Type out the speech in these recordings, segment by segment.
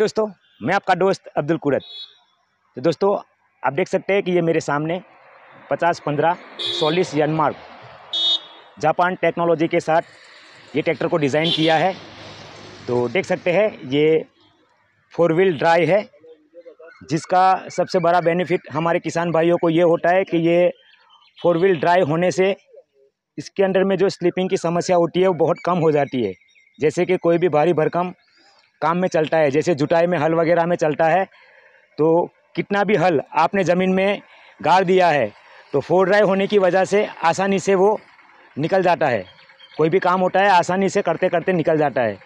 दोस्तों, मैं आपका दोस्त अब्दुल कुरत तो दोस्तों, आप देख सकते हैं कि ये मेरे सामने पचास पंद्रह सोलिस यनमार्क जापान टेक्नोलॉजी के साथ ये ट्रैक्टर को डिज़ाइन किया है। तो देख सकते हैं, ये फोर व्हील ड्राइव है, जिसका सबसे बड़ा बेनिफिट हमारे किसान भाइयों को ये होता है कि ये फोर व्हील ड्राइव होने से इसके अंदर में जो स्लीपिंग की समस्या होती है, वो बहुत कम हो जाती है। जैसे कि कोई भी भारी भरकम काम में चलता है, जैसे जुटाई में हल वगैरह में चलता है तो कितना भी हल आपने ज़मीन में गाड़ दिया है तो फोर ड्राई होने की वजह से आसानी से वो निकल जाता है। कोई भी काम होता है, आसानी से करते करते निकल जाता है।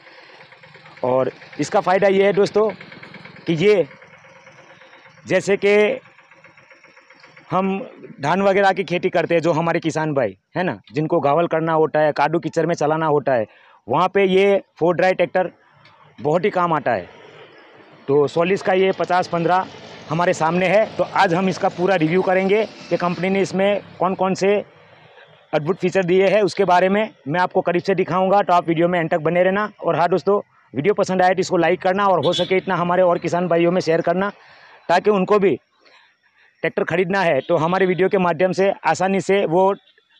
और इसका फ़ायदा ये है दोस्तों कि ये जैसे कि हम धान वगैरह की खेती करते हैं, जो हमारे किसान भाई, है ना? जिनको गावल करना होता है कादू कीचड़ में चलाना होता है, वहाँ पे ये फोर ड्राई ट्रैक्टर बहुत ही काम आता है। तो सोलिस का ये पचास पंद्रह हमारे सामने है। तो आज हम इसका पूरा रिव्यू करेंगे कि कंपनी ने इसमें कौन कौन से अद्भुत फीचर दिए हैं, उसके बारे में मैं आपको करीब से दिखाऊँगा। तो आप वीडियो में एंड तक बने रहना। और हाँ दोस्तों वीडियो पसंद आए तो इसको लाइक करना और हो सके इतना हमारे और किसान भाइयों में शेयर करना, ताकि उनको भी ट्रैक्टर खरीदना है। तो हमारे वीडियो के माध्यम से आसानी से वो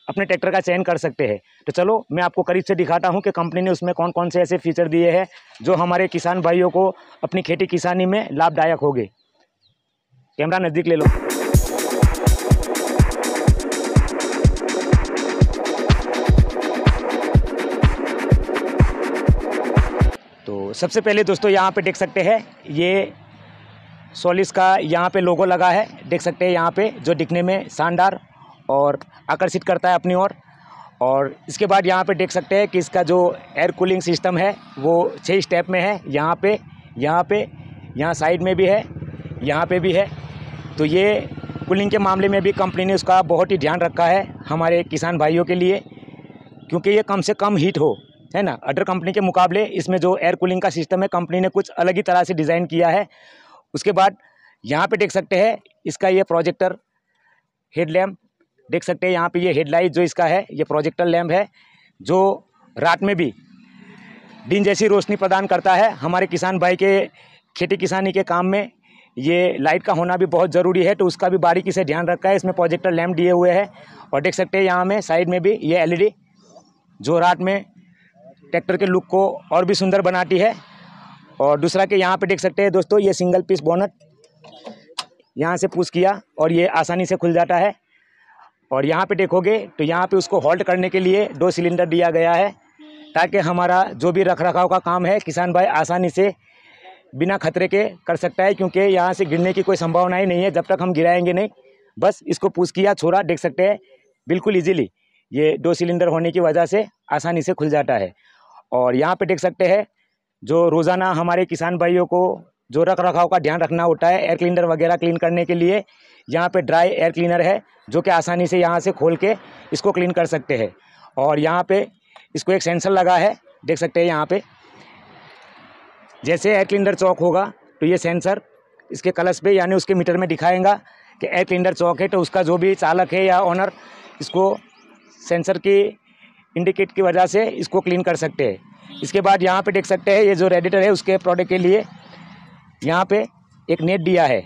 अपने ट्रैक्टर का चयन कर सकते हैं। तो चलो, मैं आपको करीब से दिखाता हूँ कि कंपनी ने उसमें कौन कौन से ऐसे फीचर दिए हैं, जो हमारे किसान भाइयों को अपनी खेती किसानी में लाभदायक होंगे। कैमरा नज़दीक ले लो। तो सबसे पहले दोस्तों, यहाँ पे देख सकते हैं, ये सोलिस का यहाँ पे लोगो लगा है। देख सकते हैं यहाँ पे, जो दिखने में शानदार और आकर्षित करता है अपनी ओर। और, इसके बाद यहाँ पे देख सकते हैं कि इसका जो एयर कूलिंग सिस्टम है वो छः स्टेप में है। यहाँ पे यहाँ पे यहाँ साइड में भी है यहाँ पे भी है। तो ये कूलिंग के मामले में भी कंपनी ने उसका बहुत ही ध्यान रखा है हमारे किसान भाइयों के लिए क्योंकि ये कम से कम हीट हो है ना? अदर कंपनी के मुकाबले इसमें जो एयर कूलिंग का सिस्टम है कंपनी ने कुछ अलग ही तरह से डिज़ाइन किया है। उसके बाद यहाँ पे देख सकते हैं इसका ये प्रोजेक्टर हेड लैम्प देख सकते हैं यहाँ पे ये हेडलाइट जो इसका है, ये प्रोजेक्टर लैम्प है, जो रात में भी दिन जैसी रोशनी प्रदान करता है। हमारे किसान भाई के, खेती किसानी के काम में ये लाइट का होना भी बहुत ज़रूरी है तो उसका भी बारीकी से ध्यान रखा है। इसमें प्रोजेक्टर लैम्प दिए हुए हैं और देख सकते हैं यहाँ में साइड में भी ये एलईडी जो रात में ट्रैक्टर के लुक को और भी सुंदर बनाती है। और दूसरा के यहाँ पे देख सकते हैं दोस्तों, ये सिंगल पीस बोनट यहाँ से पुश किया और ये आसानी से खुल जाता है। और यहाँ पे देखोगे तो यहाँ पे उसको होल्ड करने के लिए दो सिलेंडर दिया गया है, ताकि हमारा जो भी रख रखाव का काम है, किसान भाई आसानी से बिना खतरे के कर सकता है, क्योंकि यहाँ से गिरने की कोई संभावना ही नहीं है, जब तक हम गिराएँगे नहीं। बस इसको पूछ किया, छोड़ा, देख सकते हैं, बिल्कुल ईजीली ये दो सिलेंडर होने की वजह से आसानी से खुल जाता है। और यहाँ पे देख सकते हैं, जो रोज़ाना हमारे किसान भाइयों को जो रख रखाव का ध्यान रखना होता है एयर क्लीनर वगैरह क्लीन करने के लिए यहाँ पे ड्राई एयर क्लीनर है, जो कि आसानी से यहाँ से खोल के इसको क्लीन कर सकते हैं। और यहाँ पे इसको एक सेंसर लगा है, देख सकते हैं यहाँ पे। जैसे एयर क्लीनर चौक होगा तो ये सेंसर इसके कलश पे, यानी उसके मीटर में दिखाएगा कि एयर क्लीनर चौक है तो उसका जो भी चालक है या ऑनर इसको सेंसर की इंडिकेट की वजह से इसको क्लीन कर सकते हैं। इसके बाद यहाँ पे देख सकते हैं, ये जो रेडिटर है, उसके प्रोडक्ट के लिए यहाँ पे एक नेट दिया है,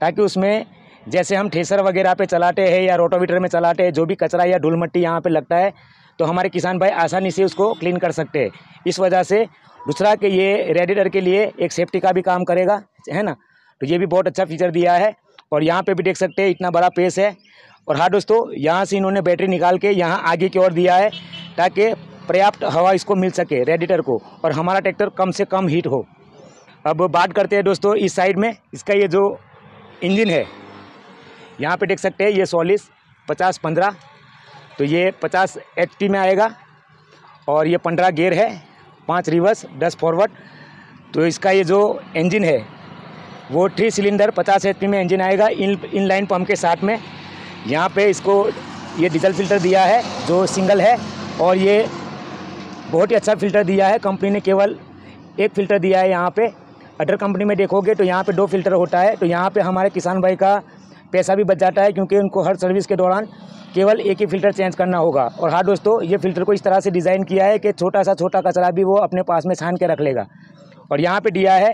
ताकि उसमें जैसे हम ठेसर वगैरह पे चलाते हैं या रोटोवीटर में चलाते हैं, जो भी कचरा या धूल मट्टी यहाँ पे लगता है तो हमारे किसान भाई आसानी से उसको क्लीन कर सकते हैं। इस वजह से दूसरा कि ये रेडिटर के लिए एक सेफ्टी का भी काम करेगा, है ना? तो ये भी बहुत अच्छा फीचर दिया है और यहाँ पे भी देख सकते हैं, इतना बड़ा पेस है। और हाँ दोस्तों, यहाँ से इन्होंने बैटरी निकाल के यहाँ आगे की ओर दिया है, ताकि पर्याप्त हवा इसको मिल सके रेडिटर को और हमारा ट्रैक्टर कम से कम हीट हो। अब बात करते हैं दोस्तों, इस साइड में इसका ये जो इंजन है यहाँ पे देख सकते हैं ये सोलिस पचास पंद्रह तो ये पचास एचपी में आएगा और ये पंद्रह गेयर है, पाँच रिवर्स, दस फॉरवर्ड तो इसका ये जो इंजन है, वो थ्री सिलेंडर पचास एचपी में इंजन आएगा इन इन लाइन पम्प के साथ में। यहाँ पे इसको ये डीजल फ़िल्टर दिया है, जो सिंगल है, और ये बहुत ही अच्छा फ़िल्टर दिया है। कंपनी ने केवल एक फ़िल्टर दिया है यहाँ पे। अदर कंपनी में देखोगे तो यहाँ पे दो फ़िल्टर होता है तो यहाँ पे हमारे किसान भाई का पैसा भी बच जाता है क्योंकि उनको हर सर्विस के दौरान केवल एक ही फ़िल्टर चेंज करना होगा। और हाँ दोस्तों, ये फ़िल्टर को इस तरह से डिज़ाइन किया है कि छोटा सा छोटा कचरा भी वो अपने पास में छान के रख लेगा। और यहाँ पर दिया है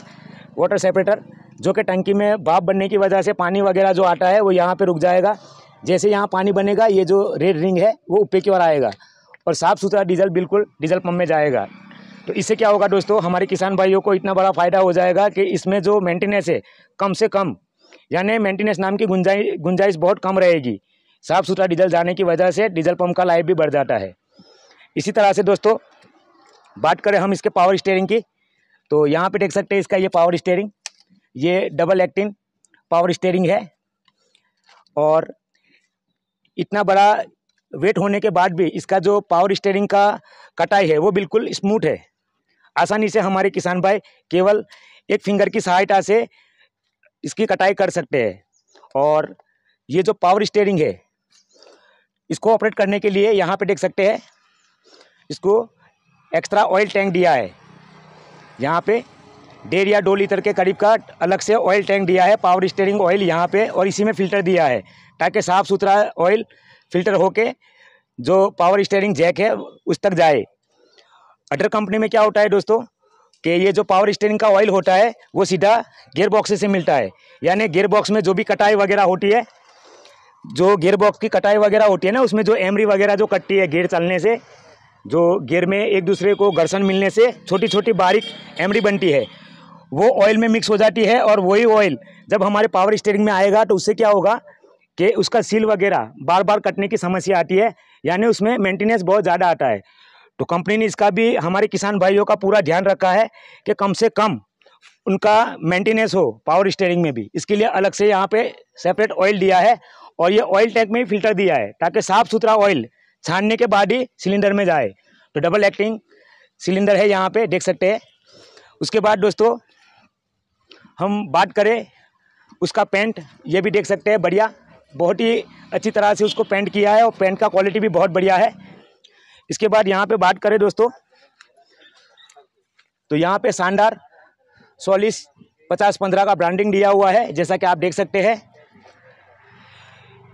वाटर सेपरेटर जो कि टंकी में भाप बनने की वजह से पानी वगैरह जो आता है वो यहाँ पे रुक जाएगा। जैसे यहाँ पानी बनेगा, ये जो रेड रिंग है, वो ऊपर की ओर आएगा। और साफ़ सुथरा डीजल बिल्कुल डीजल पम्प में जाएगा। तो इससे क्या होगा दोस्तों, हमारे किसान भाइयों को इतना बड़ा फ़ायदा हो जाएगा कि इसमें जो मेंटेनेंस है, कम से कम यानी मेंटेनेंस नाम की गुंजाइश गुंजाइश बहुत कम रहेगी। साफ़ सुथरा डीजल जाने की वजह से डीजल पंप का लाइफ भी बढ़ जाता है। इसी तरह से दोस्तों, बात करें हम इसके पावर स्टेयरिंग की तो यहाँ पे देख सकते हैं इसका ये पावर स्टेयरिंग ये डबल एक्टिंग पावर स्टेयरिंग है। और इतना बड़ा वेट होने के बाद भी इसका जो पावर स्टेयरिंग का कटाई है, वो बिल्कुल स्मूथ है। आसानी से हमारे किसान भाई केवल एक फिंगर की सहायता से इसकी कटाई कर सकते हैं। और ये जो पावर स्टेयरिंग है, इसको ऑपरेट करने के लिए यहाँ पे देख सकते हैं, इसको एक्स्ट्रा ऑयल टैंक दिया है। यहाँ पे डेढ़ या दो लीटर के करीब का अलग से ऑयल टैंक दिया है पावर स्टेयरिंग ऑयल यहाँ पे और इसी में फ़िल्टर दिया है, ताकि साफ़ सुथरा ऑयल फ़िल्टर होके जो पावर स्टेयरिंग जैक है, उस तक जाए। अडर कंपनी में क्या होता है दोस्तों? कि ये जो पावर स्टेयरिंग का ऑयल होता है, वो सीधा गेयर बॉक्स से मिलता है। यानी गेयर बॉक्स में जो भी कटाई वगैरह होती है, जो गेयर बॉक्स की कटाई वगैरह होती है ना, उसमें जो एमरी वगैरह जो कटती है गेयर चलने से, जो गेयर में एक दूसरे को घर्षण मिलने से छोटी छोटी बारीक एमरी बनती है, वो ऑयल में मिक्स हो जाती है और वही ऑयल जब हमारे पावर स्टेयरिंग में आएगा तो उससे क्या होगा कि उसका सील वगैरह बार बार कटने की समस्या आती है, यानी उसमें मेंटेनेंस बहुत ज़्यादा आता है। तो कंपनी ने इसका भी, हमारे किसान भाइयों का पूरा ध्यान रखा है कि कम से कम उनका मेंटेनेंस हो पावर स्टेयरिंग में भी। इसके लिए अलग से यहाँ पे सेपरेट ऑयल दिया है और ये ऑयल टैंक में ही फ़िल्टर दिया है ताकि साफ़ सुथरा ऑयल छानने के बाद ही सिलेंडर में जाए। तो डबल एक्टिंग सिलेंडर है यहाँ पे, देख सकते हैं। उसके बाद दोस्तों, हम बात करें उसका पेंट ये भी देख सकते हैं, बढ़िया। बहुत ही अच्छी तरह से उसको पेंट किया है और पेंट का क्वालिटी भी बहुत बढ़िया है। इसके बाद यहाँ पे बात करें दोस्तों तो यहाँ पे शानदार सोलिस पचास पंद्रह का ब्रांडिंग दिया हुआ है, जैसा कि आप देख सकते हैं।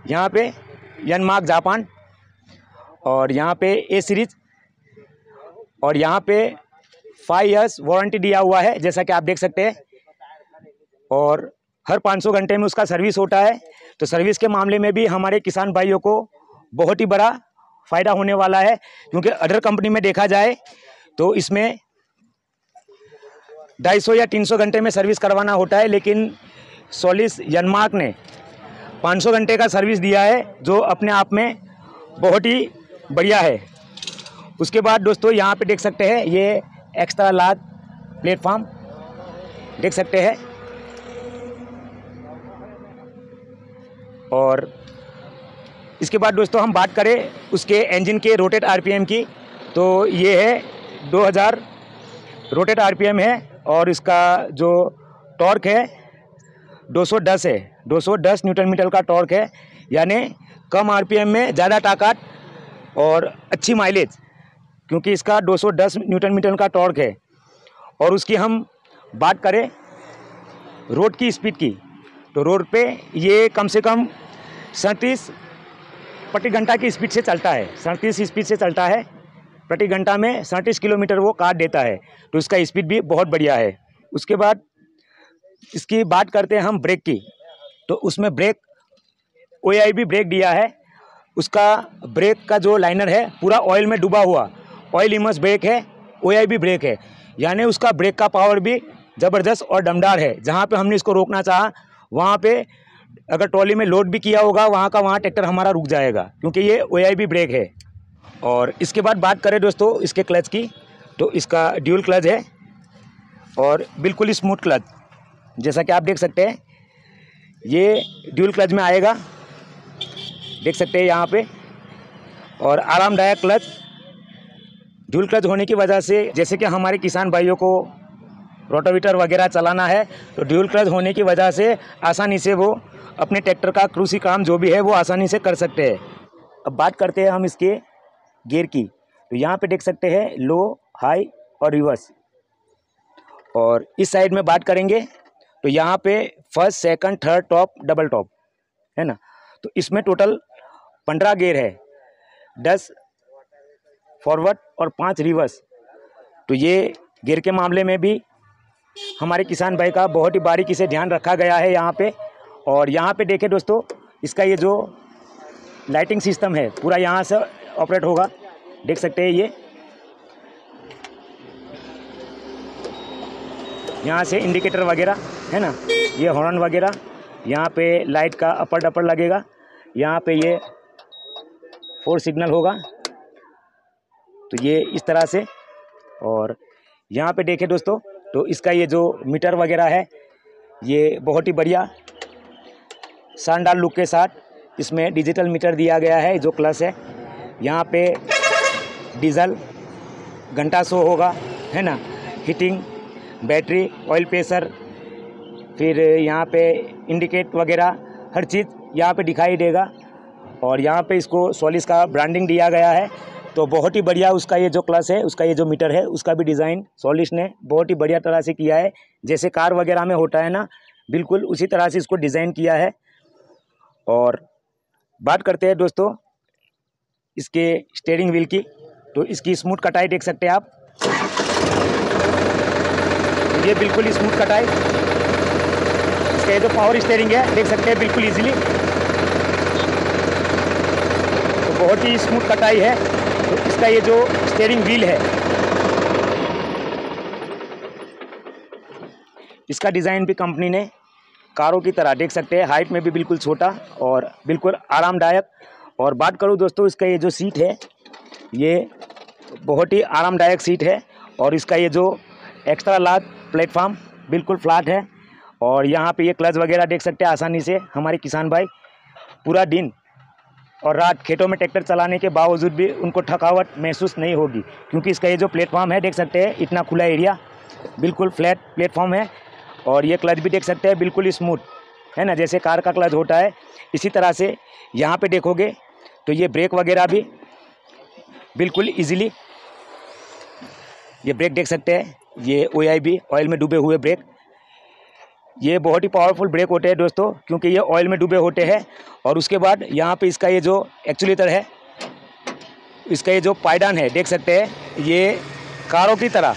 यहाँ पे यनमार्क जापान और यहाँ पे ए सीरीज़ और यहाँ पे फाइव ईयर्स वारंटी दिया हुआ है, जैसा कि आप देख सकते हैं। और हर 500 घंटे में उसका सर्विस होता है। तो सर्विस के मामले में भी हमारे किसान भाइयों को बहुत ही बड़ा फ़ायदा होने वाला है, क्योंकि अदर कंपनी में देखा जाए तो इसमें 250 या 300 घंटे में सर्विस करवाना होता है, लेकिन सोलिस यनमार्क ने 500 घंटे का सर्विस दिया है, जो अपने आप में बहुत ही बढ़िया है। उसके बाद दोस्तों, यहाँ पे देख सकते हैं, ये एक्स्ट्रा लार्ज प्लेटफॉर्म देख सकते हैं। और इसके बाद दोस्तों हम बात करें उसके इंजन के रोटेट आरपीएम की। तो ये है 2000 रोटेट आरपीएम है और इसका जो टॉर्क है 210 है। 210 न्यूटन मीटर का टॉर्क है। यानी कम आरपीएम में ज़्यादा ताकत और अच्छी माइलेज क्योंकि इसका 210 न्यूटन मीटर का टॉर्क है। और उसकी हम बात करें रोड की स्पीड की तो रोड पे ये कम से कम सैंतीस प्रति घंटा की स्पीड से चलता है। सैंतीस स्पीड से चलता है। प्रति घंटा में सैंतीस किलोमीटर वो काट देता है। तो इसका स्पीड भी बहुत बढ़िया है। उसके बाद इसकी बात करते हैं हम ब्रेक की। तो उसमें ब्रेक ओ भी ब्रेक दिया है। उसका ब्रेक का जो लाइनर है, पूरा ऑयल में डूबा हुआ। ऑयल इमस ब्रेक है ओ भी ब्रेक है। यानी उसका ब्रेक का पावर भी ज़बरदस्त और दमदार है। जहाँ पे हमने इसको रोकना चाहा, वहाँ पे अगर ट्रॉली में लोड भी किया होगा, वहाँ का वहाँ ट्रैक्टर हमारा रुक जाएगा, क्योंकि ये ओ ब्रेक है। और इसके बाद बात करें दोस्तों, इसके क्लच की तो इसका ड्यूल क्लच है, और बिल्कुल स्मूथ क्लच जैसा कि आप देख सकते हैं, ये ड्यूल क्लच में आएगा। देख सकते हैं यहाँ पे, और आरामदायक क्लच ड्यूल क्लच होने की वजह से, जैसे कि हमारे किसान भाइयों को रोटोवीटर वगैरह चलाना है तो ड्यूल क्लच होने की वजह से आसानी से वो अपने ट्रैक्टर का, कृषि काम जो भी है, वो आसानी से कर सकते हैं। अब बात करते हैं हम इसके गियर की। तो यहाँ पे देख सकते हैं लो हाई और रिवर्स और इस साइड में बात करेंगे तो यहाँ पे first second third top double top है ना? तो इसमें टोटल पंद्रह गेयर है। दस फॉरवर्ड और पाँच रिवर्स तो ये गियर के मामले में भी हमारे किसान भाई का बहुत ही बारीकी से ध्यान रखा गया है यहाँ पे। और यहाँ पे देखें दोस्तों, इसका ये जो लाइटिंग सिस्टम है, पूरा यहाँ से ऑपरेट होगा। देख सकते हैं ये। यहाँ से इंडिकेटर वगैरह, है ना? ये हॉर्न वगैरह, यहाँ पे लाइट का अपर डपर लगेगा। यहाँ पे ये फोर सिग्नल होगा। तो ये इस तरह से। और यहाँ पे देखें दोस्तों तो इसका ये जो मीटर वगैरह है, ये बहुत ही बढ़िया शानदार लुक के साथ इसमें डिजिटल मीटर दिया गया है, जो क्लस है। यहाँ पे डीजल घंटा शो होगा, है ना? हीटिंग बैटरी ऑयल प्रेशर फिर यहाँ पे इंडिकेट वगैरह, हर चीज़ यहाँ पे दिखाई देगा। और यहाँ पे इसको सोलिस का ब्रांडिंग दिया गया है। तो बहुत ही बढ़िया उसका ये जो क्लस है, उसका ये जो मीटर है, उसका भी डिज़ाइन सोलिस ने बहुत ही बढ़िया तरह से किया है। जैसे कार वगैरह में होता है ना, बिल्कुल उसी तरह से इसको डिज़ाइन किया है। और बात करते हैं दोस्तों, इसके स्टेयरिंग व्हील की। तो इसकी स्मूथ कटाई देख सकते हैं आप। ये बिल्कुल स्मूथ कटाई। इसका ये जो पावर स्टेयरिंग है, देख सकते हैं बिल्कुल इजीली तो बहुत ही स्मूथ कटाई है। तो इसका ये जो स्टेयरिंग व्हील है, इसका डिज़ाइन भी कंपनी ने कारों की तरह देख सकते हैं। हाइट में भी बिल्कुल छोटा और बिल्कुल आरामदायक। और बात करूँ दोस्तों, इसका ये जो सीट है, ये बहुत ही आरामदायक सीट है। और इसका ये जो एक्स्ट्रा लार्ज प्लेटफार्म बिल्कुल फ्लैट है। और यहाँ पे ये क्लच वगैरह देख सकते हैं आसानी से हमारे किसान भाई। पूरा दिन और रात खेतों में ट्रैक्टर चलाने के बावजूद भी उनको थकावट महसूस नहीं होगी। क्योंकि इसका ये जो प्लेटफॉर्म है, देख सकते हैं, इतना खुला एरिया बिल्कुल फ्लैट प्लेटफॉर्म है। और ये क्लच भी देख सकते हैं, बिल्कुल स्मूथ है ना? जैसे कार का क्लच होता है, इसी तरह से यहाँ पे देखोगे तो ये ब्रेक वगैरह भी बिल्कुल इजीली ये ब्रेक देख सकते हैं, ये ओआईबी ऑयल में डूबे हुए ब्रेक ये बहुत ही पावरफुल ब्रेक होते हैं दोस्तों, क्योंकि ये ऑयल में डूबे होते हैं, और उसके बाद यहाँ पे इसका ये जो एक्चुलेटर है, इसका ये जो पायदान है, देख सकते हैं, ये कारों की तरह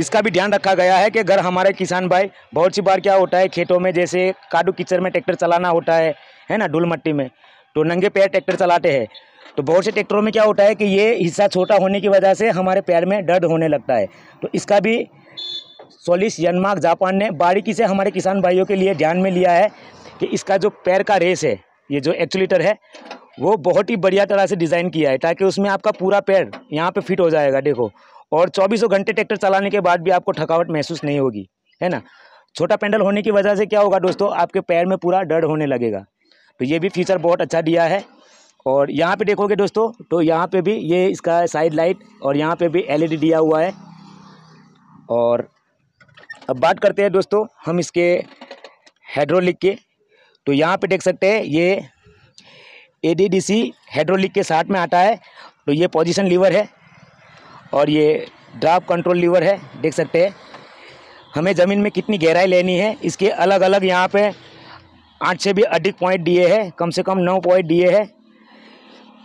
इसका भी ध्यान रखा गया है कि अगर हमारे किसान भाई, बहुत सी बार क्या होता है, खेतों में जैसे कादू कीचड़ में ट्रैक्टर चलाना होता है है ना, धूल मट्टी में तो नंगे पैर ट्रैक्टर चलाते हैं। तो बहुत से ट्रैक्टरों में क्या होता है कि ये हिस्सा छोटा होने की वजह से हमारे पैर में दर्द होने लगता है। तो इसका भी सोलिस यनमार्क जापान ने बारीकी से हमारे किसान भाइयों के लिए ध्यान में लिया है कि इसका जो पैर का रेस है, ये जो एक्चुलेटर है, वो बहुत ही बढ़िया तरह से डिज़ाइन किया है, ताकि उसमें आपका पूरा पैर यहाँ पे फिट हो जाएगा, देखो। और चौबीसों घंटे ट्रैक्टर चलाने के बाद भी आपको थकावट महसूस नहीं होगी, है ना? छोटा पैंडल होने की वजह से क्या होगा दोस्तों, आपके पैर में पूरा डर होने लगेगा। तो ये भी फीचर बहुत अच्छा दिया है। और यहाँ पे देखोगे दोस्तों तो यहाँ पे भी ये इसका साइड लाइट और यहाँ पे भी एलईडी दिया हुआ है। और अब बात करते हैं दोस्तों, हम इसके हाइड्रोलिक के। तो यहाँ पे देख सकते हैं, ये A D D C hydraulic के साथ में आता है। तो ये पोजीशन लीवर है। और ये ड्राफ कंट्रोल लीवर है, देख सकते हैं। हमें ज़मीन में कितनी गहराई लेनी है, इसके अलग अलग यहाँ पे आठ से भी अधिक पॉइंट दिए हैं, कम से कम नौ पॉइंट दिए हैं।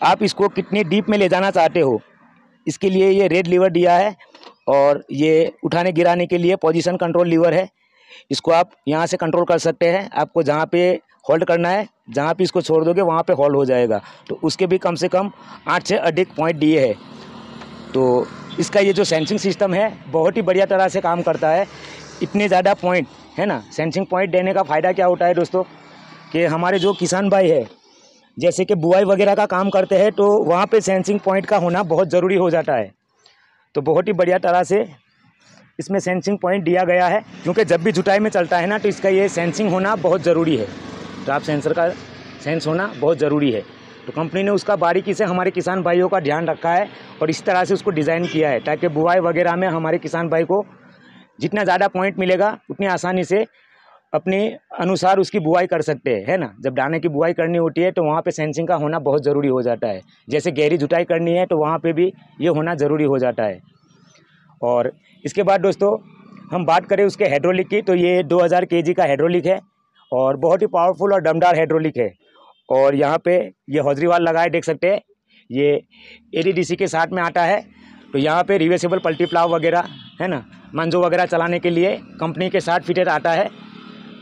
आप इसको कितनी डीप में ले जाना चाहते हो, इसके लिए ये रेड लीवर दिया है और ये उठाने गिराने के लिए पोजीशन कंट्रोल लीवर है। इसको आप यहाँ से कंट्रोल कर सकते हैं, आपको जहाँ पे होल्ड करना है, जहाँ पे इसको छोड़ दोगे, वहाँ पे होल्ड हो जाएगा। तो उसके भी कम से कम आठ से अधिक पॉइंट दिए है। तो इसका ये जो सेंसिंग सिस्टम है, बहुत ही बढ़िया तरह से काम करता है। इतने ज़्यादा पॉइंट है ना? सेंसिंग पॉइंट देने का फ़ायदा क्या होता है दोस्तों? कि हमारे जो किसान भाई है, जैसे कि बुआई वगैरह का काम करते हैं तो वहाँ पे सेंसिंग पॉइंट का होना बहुत ज़रूरी हो जाता है। तो बहुत ही बढ़िया तरह से इसमें सेंसिंग पॉइंट दिया गया है, क्योंकि जब भी जुटाई में चलता है ना तो इसका ये सेंसिंग होना बहुत ज़रूरी है। तो आप सेंसर का सेंस होना बहुत ज़रूरी है। तो कंपनी ने उसका बारीकी से हमारे किसान भाइयों का ध्यान रखा है और इस तरह से उसको डिज़ाइन किया है, ताकि बुआई वगैरह में हमारे किसान भाई को जितना ज़्यादा पॉइंट मिलेगा, उतनी आसानी से अपने अनुसार उसकी बुआई कर सकते हैं, है ना? जब दाने की बुआई करनी होती है तो वहाँ पे सेंसिंग का होना बहुत ज़रूरी हो जाता है। जैसे गहरी जुटाई करनी है तो वहाँ पे भी ये होना ज़रूरी हो जाता है। और इसके बाद दोस्तों, हम बात करें उसके हाइड्रोलिक की तो ये 2000 केजी का हाइड्रोलिक है और बहुत ही पावरफुल और दमदार हाइड्रोलिक है। और यहाँ पे ये हौजरीवाल लगाए, देख सकते हैं। ये ए के साथ में आता है। तो यहाँ पे पल्टी प्लाव वगैरह, है ना? मांझो वगैरह चलाने के लिए कंपनी के साथ फिटेड आता है।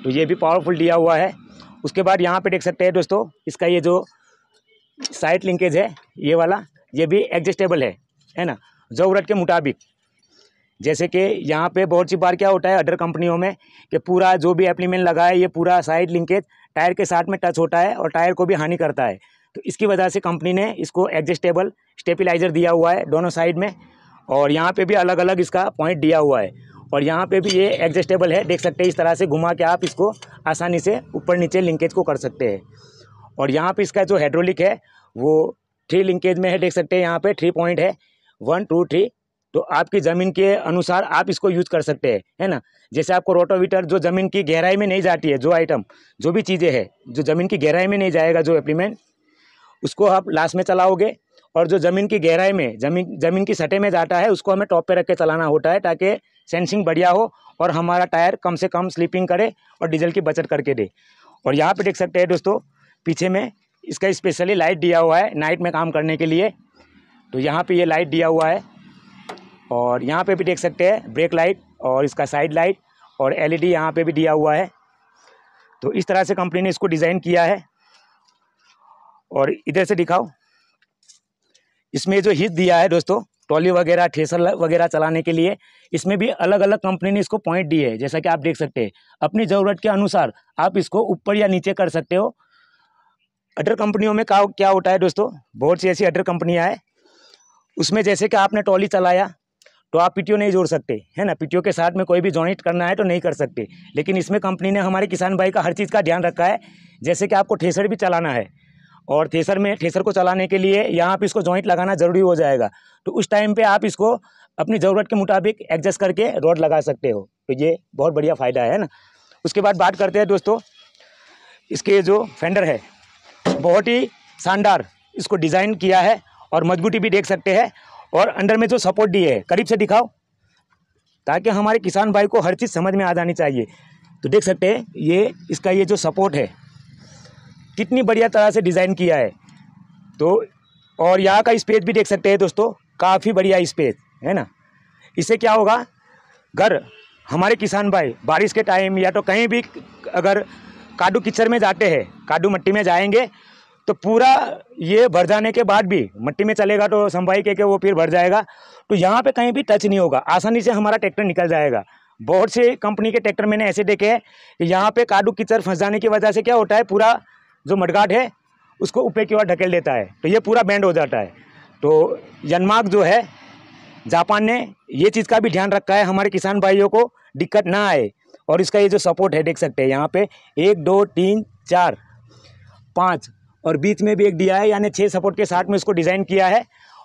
तो ये भी पावरफुल दिया हुआ है। उसके बाद यहाँ पे देख सकते हैं दोस्तों, इसका ये जो साइड लिंकेज है, ये वाला, ये भी एडजस्टेबल है है ना? ज़रूरत के मुताबिक। जैसे कि यहाँ पे बहुत सी बार क्या होता है अदर कंपनियों में कि पूरा जो भी एप्लीमेंट लगा है, ये पूरा साइड लिंकेज टायर के साथ में टच होता है और टायर को भी हानि करता है। तो इसकी वजह से कंपनी ने इसको एडजस्टेबल स्टेपिलाइजर दिया हुआ है दोनों साइड में और यहाँ पे भी अलग अलग इसका पॉइंट दिया हुआ है। और यहाँ पे भी ये एडजस्टेबल है, देख सकते हैं इस तरह से घुमा के आप इसको आसानी से ऊपर नीचे लिंकेज को कर सकते हैं। और यहाँ पे इसका जो हाइड्रोलिक है, वो थ्री लिंकेज में है, देख सकते हैं यहाँ पे थ्री पॉइंट है वन टू थ्री तो आपकी ज़मीन के अनुसार आप इसको यूज़ कर सकते हैं, है ना? जैसे आपको रोटोवीटर जो ज़मीन की गहराई में नहीं जाती है, जो आइटम जो भी चीज़ें हैं, जो ज़मीन की गहराई में नहीं जाएगा, जो एप्लीमेंट उसको आप लास्ट में चलाओगे और जो ज़मीन की गहराई में, ज़मीन ज़मीन की सटे में जाता है, उसको हमें टॉप पे रख के चलाना होता है ताकि सेंसिंग बढ़िया हो और हमारा टायर कम से कम स्लीपिंग करे और डीजल की बचत करके दे। और यहाँ पे देख सकते हैं दोस्तों, पीछे में इसका स्पेशली लाइट दिया हुआ है नाइट में काम करने के लिए। तो यहाँ पे ये लाइट दिया हुआ है। और यहाँ पे भी देख सकते हैं ब्रेक लाइट और इसका साइड लाइट और एलईडी यहाँ पर भी दिया हुआ है। तो इस तरह से कंपनी ने इसको डिज़ाइन किया है। और इधर से दिखाओ। इसमें जो हित दिया है दोस्तों, ट्रॉली वगैरह, ठेसर वगैरह चलाने के लिए, इसमें भी अलग अलग कंपनी ने इसको पॉइंट दिए है। जैसा कि आप देख सकते हैं, अपनी ज़रूरत के अनुसार आप इसको ऊपर या नीचे कर सकते हो। अडर कंपनियों में क्या क्या होता है दोस्तों? बहुत सी ऐसी अडर कंपनियाँ हैं उसमें जैसे कि आपने ट्रॉली चलाया तो आप पीटीओ नहीं जोड़ सकते, है ना? पीटीओ के साथ में कोई भी जॉइंट करना है तो नहीं कर सकते। लेकिन इसमें कंपनी ने हमारे किसान भाई का हर चीज़ का ध्यान रखा है, जैसे कि आपको ठेसर भी चलाना है। और थ्रेसर में थ्रेसर को चलाने के लिए यहाँ पे इसको जॉइंट लगाना ज़रूरी हो जाएगा। तो उस टाइम पे आप इसको अपनी ज़रूरत के मुताबिक एडजस्ट करके रोड लगा सकते हो। तो ये बहुत बढ़िया फ़ायदा है ना? उसके बाद बात करते हैं दोस्तों, इसके जो फेंडर है, बहुत ही शानदार इसको डिज़ाइन किया है और मजबूती भी देख सकते हैं। और अंडर में जो सपोर्ट दिए है, करीब से दिखाओ, ताकि हमारे किसान भाई को हर चीज़ समझ में आ जानी चाहिए। तो देख सकते हैं, ये इसका ये जो सपोर्ट है, कितनी बढ़िया तरह से डिज़ाइन किया है। तो और यहाँ का स्पेस भी देख सकते हैं दोस्तों, काफ़ी बढ़िया स्पेस है ना? इससे क्या होगा घर हमारे किसान भाई बारिश के टाइम या तो कहीं भी अगर काडू किचड़ में जाते हैं, काडू मट्टी में जाएँगे तो पूरा ये भर जाने के बाद भी मट्टी में चलेगा तो संभाई के, के वो फिर भर जाएगा। तो यहाँ पे कहीं भी टच नहीं होगा। आसानी से हमारा ट्रैक्टर निकल जाएगा। बहुत से कंपनी के ट्रैक्टर मैंने ऐसे देखे हैं कि यहाँ पे काडू कीचड़ फंस जाने की वजह से क्या होता है पूरा जो मडगाट है उसको ऊपर की ओर ढकेल देता है। तो ये पूरा बैंड हो जाता है। तो यनमार्ग जो है जापान ने ये चीज़ का भी ध्यान रखा है हमारे किसान भाइयों को दिक्कत ना आए। और इसका ये जो सपोर्ट है देख सकते हैं यहाँ पे एक दो तीन चार पाँच और बीच में भी एक दिया है, यानी छः सपोर्ट के साथ में इसको डिज़ाइन किया है।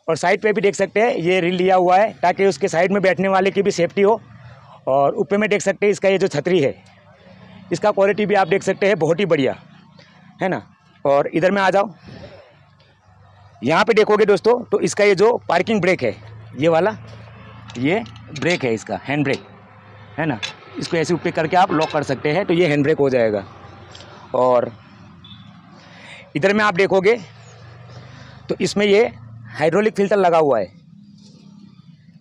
और साइड पे भी देख सकते हैं, ये रिल लिया हुआ है, ताकि उसके साइड में बैठने वाले की भी सेफ्टी हो। और ऊपर में देख सकते हैं, इसका ये जो छतरी है, इसका क्वालिटी भी आप देख सकते हैं, बहुत ही बढ़िया, है ना? और इधर में आ जाओ। यहाँ पे देखोगे दोस्तों तो इसका ये जो पार्किंग ब्रेक है, ये वाला, ये ब्रेक है इसका हैंड ब्रेक है ना? इसको ऐसे ऊपर करके आप लॉक कर सकते हैं तो ये हैंड ब्रेक हो जाएगा। और इधर में आप देखोगे तो इसमें ये हाइड्रोलिक फ़िल्टर लगा हुआ है।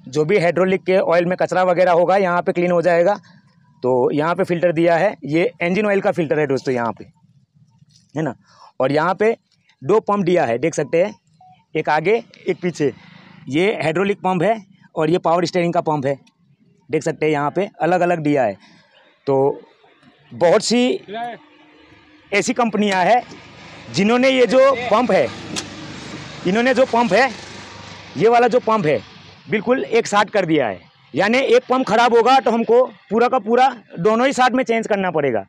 जो भी हाइड्रोलिक के ऑयल में कचरा वगैरह होगा, यहाँ पे क्लीन हो जाएगा। तो यहाँ पे फ़िल्टर दिया है, ये इंजन ऑयल का फ़िल्टर है दोस्तों यहाँ पे, है ना? और यहाँ पे दो पंप दिया है, देख सकते हैं। एक आगे, एक पीछे। ये हाइड्रोलिक पंप है और ये पावर स्टेयरिंग का पंप है। देख सकते हैं यहाँ पे अलग अलग दिया है। तो बहुत सी ऐसी कंपनियाँ हैं जिन्होंने ये जो पंप है, इन्होंने जो पंप है, ये वाला जो पंप है, बिल्कुल एक साथ कर दिया है। यानी एक पंप खराब होगा तो हमको पूरा का पूरा दोनों ही साथ में चेंज करना पड़ेगा।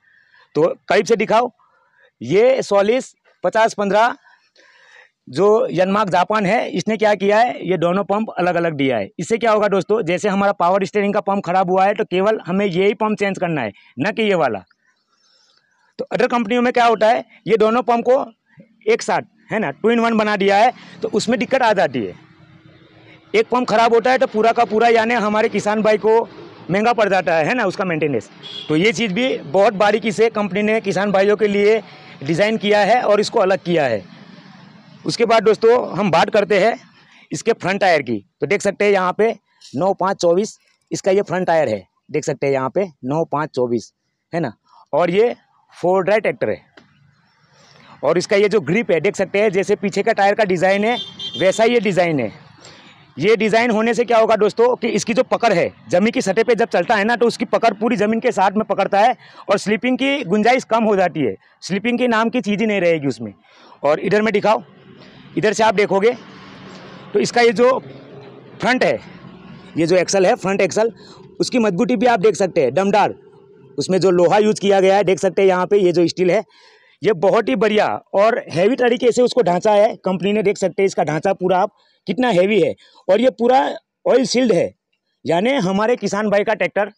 तो करीब से दिखाओ, ये सोलिस पचास पंद्रह जो यनमार्क जापान है, इसने क्या किया है, ये दोनों पंप अलग अलग दिया है। इससे क्या होगा दोस्तों, जैसे हमारा पावर स्टेयरिंग का पंप खराब हुआ है तो केवल हमें यही पंप चेंज करना है, न कि ये वाला। तो अदर कंपनियों में क्या होता है? ये दोनों पंप को एक साथ, है ना टू इन वन बना दिया है तो उसमें दिक्कत आ जाती है। एक पंप खराब होता है तो पूरा का पूरा यानी हमारे किसान भाई को महँगा पड़ जाता है ना, उसका मेंटेनेंस तो ये चीज़ भी बहुत बारीकी से कंपनी ने किसान भाइयों के लिए डिज़ाइन किया है और इसको अलग किया है। उसके बाद दोस्तों, हम बात करते हैं इसके फ्रंट टायर की। तो देख सकते हैं यहाँ पे नौ पाँच चौबीस, इसका ये फ्रंट टायर है। देख सकते हैं यहाँ पे नौ पाँच चौबीस, है ना? और ये फोर ड्राई ट्रैक्टर है। और इसका ये जो ग्रिप है, देख सकते हैं, जैसे पीछे का टायर का डिज़ाइन है, वैसा ही ये डिज़ाइन है। ये डिज़ाइन होने से क्या होगा दोस्तों, कि इसकी जो पकड़ है, ज़मीन की सतह पे जब चलता है ना तो उसकी पकड़ पूरी ज़मीन के साथ में पकड़ता है और स्लीपिंग की गुंजाइश कम हो जाती है। स्लीपिंग के नाम की चीज़ ही नहीं रहेगी उसमें। और इधर में दिखाओ इधर से आप देखोगे तो इसका ये जो फ्रंट है, ये जो एक्सल है फ्रंट एक्सल उसकी मजबूती भी आप देख सकते हैं, दमदार। उसमें जो लोहा यूज़ किया गया है, देख सकते हैं यहाँ पे ये जो स्टील है, ये बहुत ही बढ़िया और हैवी तरीके से उसको ढांचा है। कंपनी ने देख सकते हैं इसका ढांचा पूरा आप, कितना हैवी है और ये पूरा ऑयल सील्ड है। यानी हमारे किसान भाई का ट्रैक्टर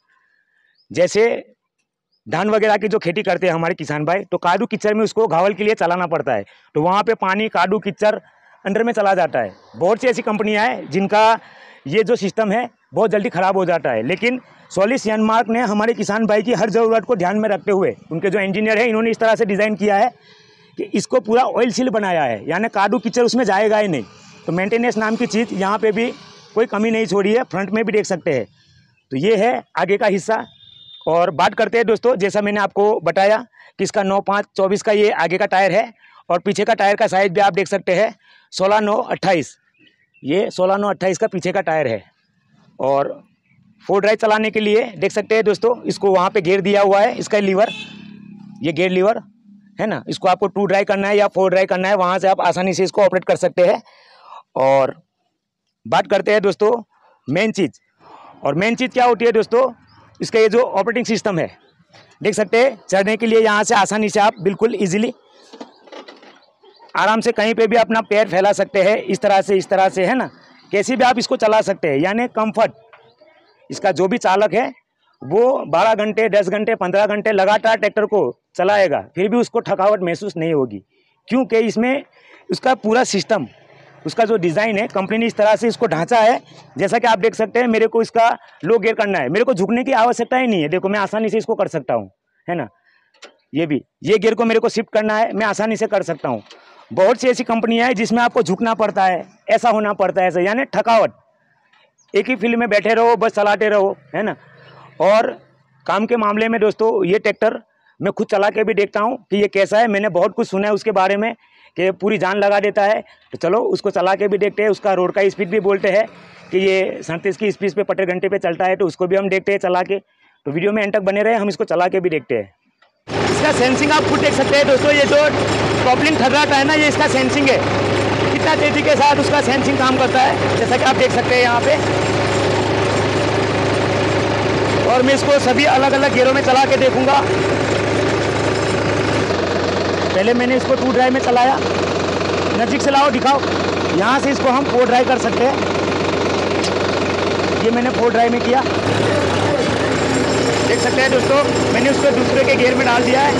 जैसे धान वगैरह की जो खेती करते हैं हमारे किसान भाई तो कादू किच्चर में उसको घावल के लिए चलाना पड़ता है। तो वहाँ पे पानी, कादू किच्चर अंडर में चला जाता है। बहुत सी ऐसी कंपनियाँ हैं जिनका ये जो सिस्टम है, बहुत जल्दी ख़राब हो जाता है। लेकिन सोलिस यनमार्क ने हमारे किसान भाई की हर ज़रूरत को ध्यान में रखते हुए, उनके जो इंजीनियर है, इन्होंने इस तरह से डिज़ाइन किया है कि इसको पूरा ऑयल सील बनाया है, यानी कादू किचर उसमें जाएगा ही नहीं। तो मेंटेनेंस नाम की चीज़ यहाँ पे भी कोई कमी नहीं छोड़ी है फ्रंट में भी देख सकते हैं। तो ये है आगे का हिस्सा। और बात करते हैं दोस्तों, जैसा मैंने आपको बताया कि इसका नौ पाँच चौबीस का ये आगे का टायर है, और पीछे का टायर का साइज़ भी आप देख सकते हैं, सोलह नौ अट्ठाईस। ये सोलह नौ अट्ठाईस का पीछे का टायर है। और फोर ड्राइव चलाने के लिए, देख सकते हैं दोस्तों, इसको वहाँ पे गेयर दिया हुआ है, इसका लीवर, ये गेयर लीवर, है ना? इसको आपको टू ड्राइव करना है या फोर ड्राइव करना है, वहाँ से आप आसानी से इसको ऑपरेट कर सकते हैं। और बात करते हैं दोस्तों, मेन चीज़। और मेन चीज़ क्या होती है दोस्तों? इसका ये जो ऑपरेटिंग सिस्टम है, देख सकते हैं, चढ़ने के लिए यहाँ से आसानी से आप बिल्कुल ईजिली आराम से कहीं पे भी अपना पैर फैला सकते हैं, इस तरह से, इस तरह से, है ना? कैसे भी आप इसको चला सकते हैं, यानी कंफर्ट इसका जो भी चालक है, वो 12 घंटे 10 घंटे 15 घंटे लगातार ट्रैक्टर को चलाएगा, फिर भी उसको थकावट महसूस नहीं होगी। क्योंकि इसमें उसका पूरा सिस्टम, उसका जो डिज़ाइन है, कंपनी ने इस तरह से इसको ढांचा है। जैसा कि आप देख सकते हैं, मेरे को इसका लो गेयर करना है। मेरे को झुकने की आवश्यकता ही नहीं है। देखो, मैं आसानी से इसको कर सकता हूँ, है ना? ये भी, ये गेयर को मेरे को शिफ्ट करना है, मैं आसानी से कर सकता हूँ। बहुत सी ऐसी कंपनियाँ हैं जिसमें आपको झुकना पड़ता है, ऐसा होना पड़ता है, ऐसा, यानी थकावट। एक ही फ़ील्ड में बैठे रहो, बस चलाते रहो, है ना? और काम के मामले में दोस्तों, ये ट्रैक्टर मैं खुद चला के भी देखता हूँ कि ये कैसा है। मैंने बहुत कुछ सुना है उसके बारे में कि पूरी जान लगा देता है। तो चलो, उसको चला के भी देखते हैं, उसका रोड का स्पीड भी बोलते हैं कि ये सैंतीस की स्पीड पे पटर घंटे पे चलता है तो उसको भी हम देखते हैं चला के। तो वीडियो में एंड तक बने रहे, हम इसको चला के भी देखते हैं। इसका सेंसिंग आप खुद देख सकते हैं दोस्तों, ये जो प्रॉब्लम ठर्राता है ना, ये इसका सेंसिंग है। कितना तेज़ी के साथ उसका सेंसिंग काम करता है, जैसा कि आप देख सकते हैं यहाँ पे। और मैं इसको सभी अलग अलग गेयरों में चला के देखूँगा। पहले मैंने इसको टू ड्राइव में चलाया। नज़दीक से लाओ, दिखाओ। यहाँ से इसको हम फोर ड्राइव कर सकते हैं। ये मैंने फोर ड्राइव में किया। देख सकते हैं दोस्तों, मैंने उसको दूसरे के गेयर में डाल दिया है।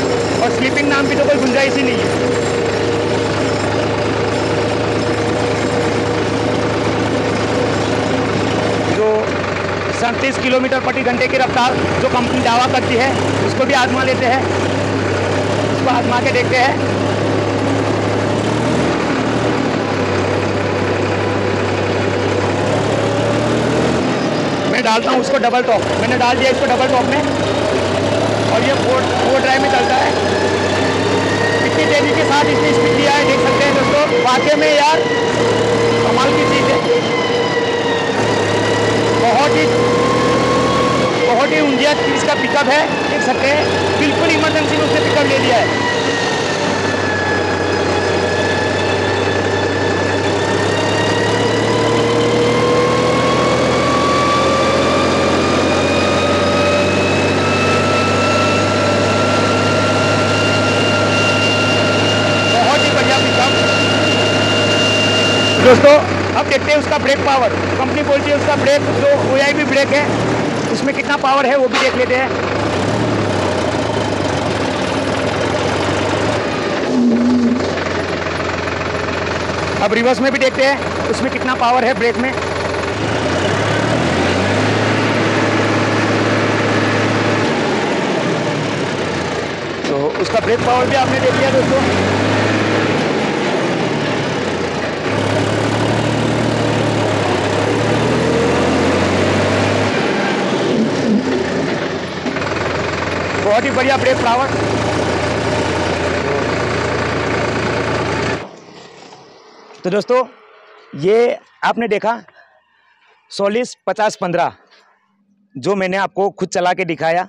और स्लीपिंग नाम की तो कोई गुंजाइश ही नहीं है जो सैंतीस किलोमीटर प्रति घंटे की रफ्तार जो कंपनी दावा करती है, उसको भी आजमा लेते हैं। उसको आजमा के देखते हैं। मैं डालता हूँ उसको डबल टॉप मैंने डाल दिया इसको डबल टॉप में। और ये फोर फोर ड्राइव में चलता है। इतनी तेज़ी के साथ इसने स्पीड दिया है, देख सकते हैं दोस्तों। वाकई में यार कमाल की चीज़ है बहुत ही बहुत ही उंजिया इसका पिकअप है, देख सकते हैं। बिल्कुल इमरजेंसी में उसने पिकअप ले लिया है। दोस्तों अब देखते हैं उसका ब्रेक पावर कंपनी बोलती है उसका ब्रेक जो ओ भी ब्रेक है उसमें कितना पावर है वो भी देख लेते हैं. अब रिवर्स में भी देखते हैं, उसमें कितना पावर है ब्रेक में. तो उसका ब्रेक पावर भी आपने देख लिया दोस्तों. बहुत ही बढ़िया ब्रेक फ्लावर तो दोस्तों ये आपने देखा सोलिस पचास पंद्रह जो मैंने आपको खुद चला के दिखाया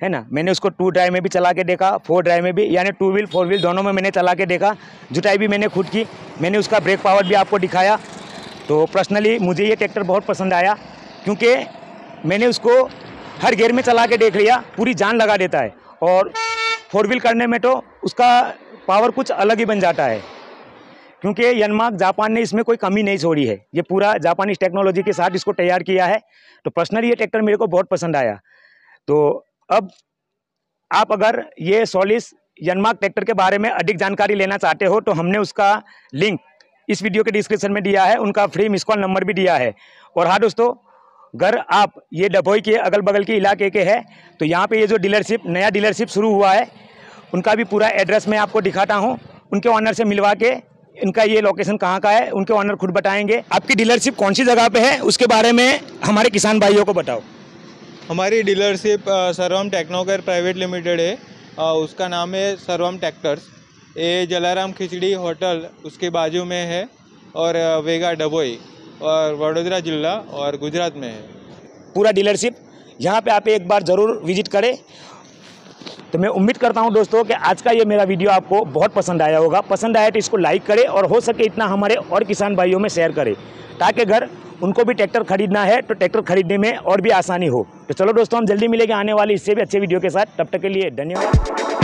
है ना मैंने उसको टू ड्राइव में भी चला के देखा फोर ड्राइव में भी यानी टू व्हील फोर व्हील दोनों में मैंने चला के देखा जुटाई भी मैंने खुद की मैंने उसका ब्रेक पावर भी आपको दिखाया तो पर्सनली मुझे ये ट्रैक्टर बहुत पसंद आया क्योंकि मैंने उसको हर गेयर में चला के देख लिया, पूरी जान लगा देता है। और फोर व्हील करने में तो उसका पावर कुछ अलग ही बन जाता है। क्योंकि यनमार्क जापान ने इसमें कोई कमी नहीं छोड़ी है। ये पूरा जापानीज टेक्नोलॉजी के साथ इसको तैयार किया है। तो पर्सनली ये ट्रैक्टर मेरे को बहुत पसंद आया। तो अब आप अगर ये सोलिस यनमार्क ट्रैक्टर के बारे में अधिक जानकारी लेना चाहते हो तो हमने उसका लिंक इस वीडियो के डिस्क्रिप्शन में दिया है। उनका फ्री मिस कॉल नंबर भी दिया है। और हाँ दोस्तों अगर आप ये डभोई के अगल बगल के इलाके के हैं तो यहाँ पे ये जो डीलरशिप नया डीलरशिप शुरू हुआ है उनका भी पूरा एड्रेस मैं आपको दिखाता हूँ। उनके ऑनर से मिलवा के इनका ये लोकेशन कहाँ का है उनके ऑनर खुद बताएँगे। आपकी डीलरशिप कौन सी जगह पे है उसके बारे में हमारे किसान भाइयों को बताओ। हमारी डीलरशिप सर्वम टेक्नोकेयर प्राइवेट लिमिटेड है। अ, उसका नाम है सर्वम ट्रैक्टर्स। ये जलाराम खिचड़ी होटल उसके बाजू में है और वेगा डबोई और वडोदरा जिला और गुजरात में है। पूरा डीलरशिप यहाँ पे आप एक बार ज़रूर विज़िट करें। तो मैं उम्मीद करता हूँ दोस्तों कि आज का ये मेरा वीडियो आपको बहुत पसंद आया होगा। पसंद आया तो इसको लाइक करें और हो सके इतना हमारे और किसान भाइयों में शेयर करें, ताकि अगर उनको भी ट्रैक्टर खरीदना है तो ट्रैक्टर खरीदने में और भी आसानी हो। तो चलो दोस्तों, हम जल्दी मिलेंगे आने वाले इससे भी अच्छे वीडियो के साथ। तब तक के लिए धन्यवाद।